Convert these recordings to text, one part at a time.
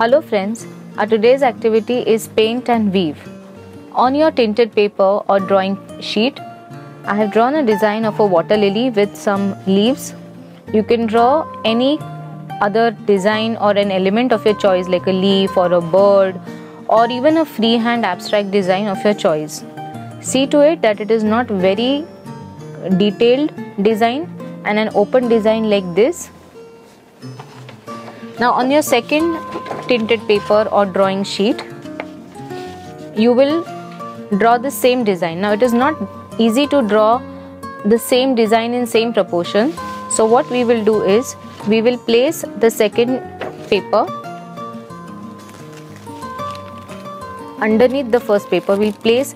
Hello friends, our today's activity is paint and weave. On your tinted paper or drawing sheet, I have drawn a design of a water lily with some leaves. You can draw any other design or an element of your choice like a leaf or a bird or even a freehand abstract design of your choice. See to it that it is not very detailed design and an open design like this. Now on your second tinted paper or drawing sheet you will draw the same design. Now it is not easy to draw the same design in same proportion. So what we will do is we will place the second paper underneath the first paper. We'll place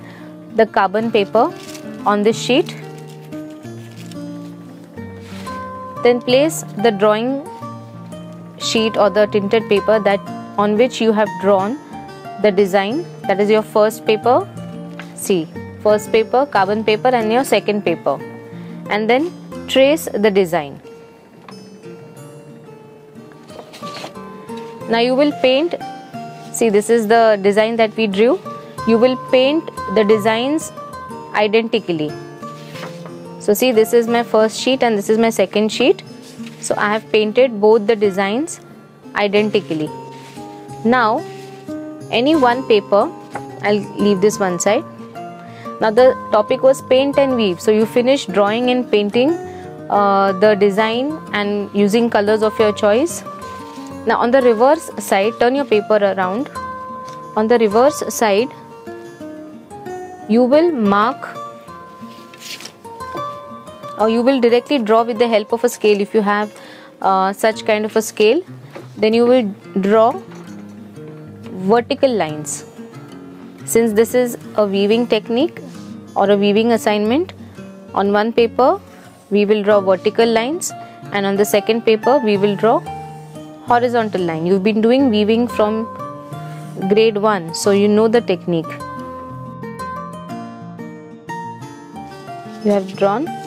the carbon paper on this sheet then place the drawing sheet or the tinted paper that on which you have drawn the design. That is your first paper. See first paper carbon paper and your second paper. And then trace the design. Now you will paint. See this is the design that we drew. You will paint the designs identically so see this is my first sheet and this is my second sheet. So I have painted both the designs identically. Now any one paper I'll leave this one side. Now the topic was paint and weave. So you finish drawing and painting uh, the design and using colors of your choice. Now on the reverse side turn your paper around. On the reverse side you will mark or you will directly draw with the help of a scale if you have uh, such kind of a scale then you will draw vertical lines. Since this is a weaving technique or a weaving assignment, on one paper we will draw vertical lines and on the second paper we will draw horizontal line. You've been doing weaving from grade 1 so you know the technique. You have drawn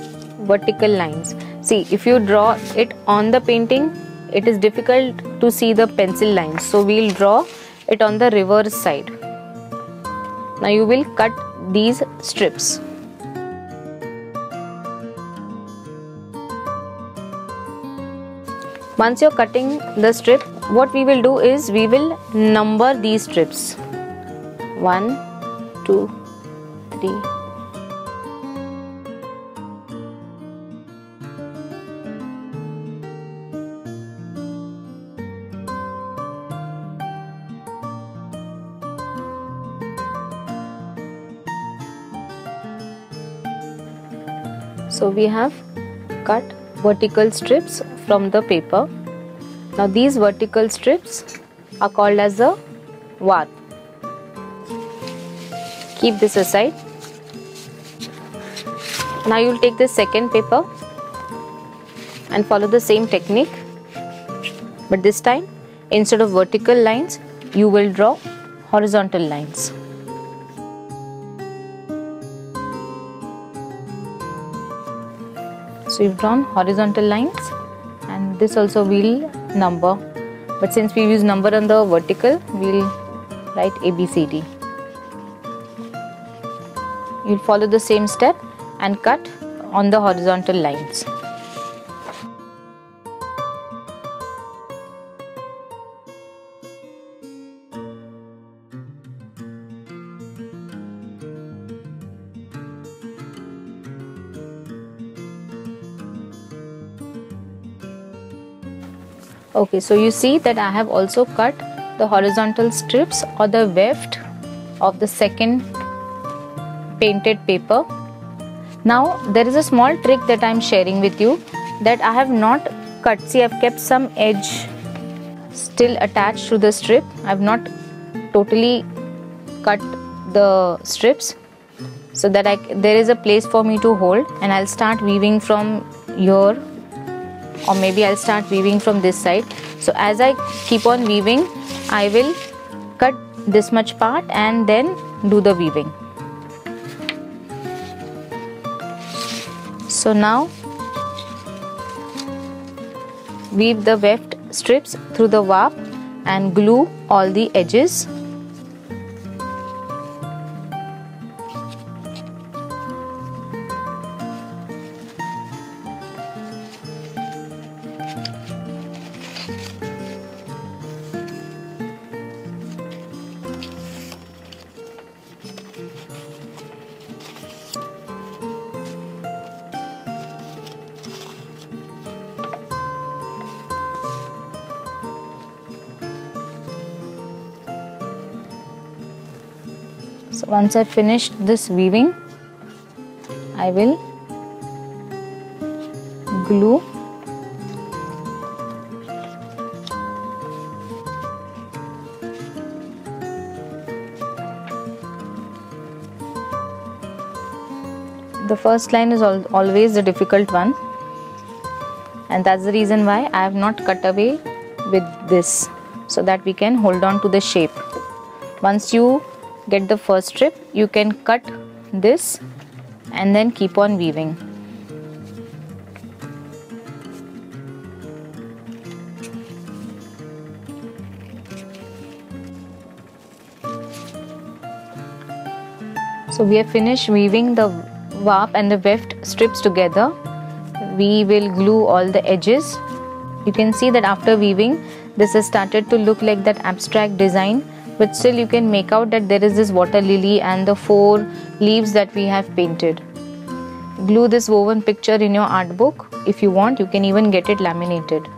vertical lines. See if you draw it on the painting it is difficult to see the pencil lines so we'll draw it on the reverse side. Now you will cut these strips. Once you're cutting the strip, what we will do is we will number these strips. 1, 2, 3, so we have cut vertical strips from the paper. Now these vertical strips are called as a warp keep this aside. Now you will take the second paper and follow the same technique. But this time instead of vertical lines you will draw horizontal lines so we've drawn horizontal lines and this also we'll number. But since we use number on the vertical we'll write ABCD you'll follow the same step and cut on the horizontal lines okay so you see that I have also cut the horizontal strips or the weft of the second painted paper. Now there is a small trick that I am sharing with you that I have not cut. See I have kept some edge still attached to the strip. I have not totally cut the strips so that I, there is a place for me to hold and I'll start weaving from here or maybe I'll start weaving from this side. So as I keep on weaving, I will cut this much part and then do the weaving. So now weave the weft strips through the warp and glue all the edges so once I finished this weaving I will glue the first line is al always the difficult one. And that's the reason why I have not cut away with this so that we can hold on to the shape. Once you get the first strip you can cut this and then keep on weaving. So we have finished weaving the warp and the weft strips together. We will glue all the edges. You can see that after weaving this has started to look like that abstract design but still you can make out that there is this water lily and the four leaves that we have painted. Glue this woven picture in your art book. If you want you can even get it laminated